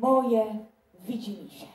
moje widzimisię.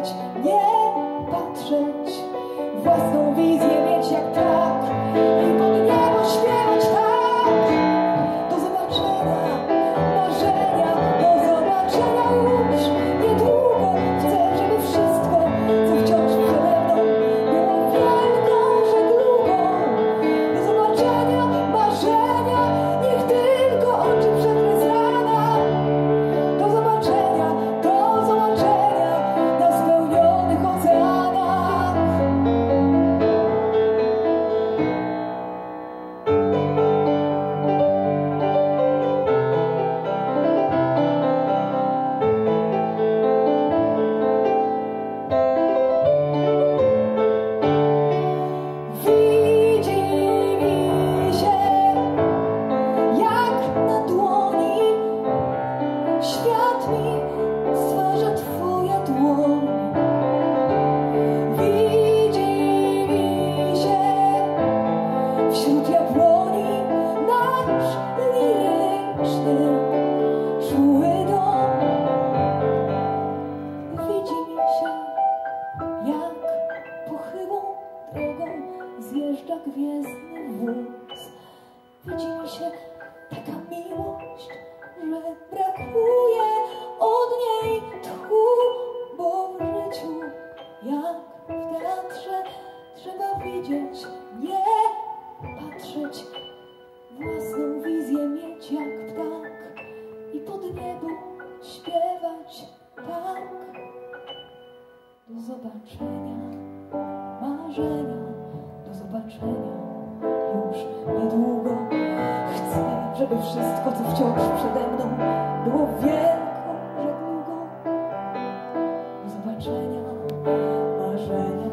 patrzeć, nie patrzeć własną wizję. Tak wjeżdża gwiezdny wóz. Widzi mi się taka miłość, że brakuje od niej tchu, bo w życiu jak w teatrze trzeba widzieć, nie patrzeć, własną wizję mieć jak ptak i pod niebo śpiewać tak. Do zobaczenia, marzenia zobaczenia już niedługo. Chcę, żeby wszystko, co wciąż przede mną, było wielką żeglugą. Do zobaczenia, marzenia.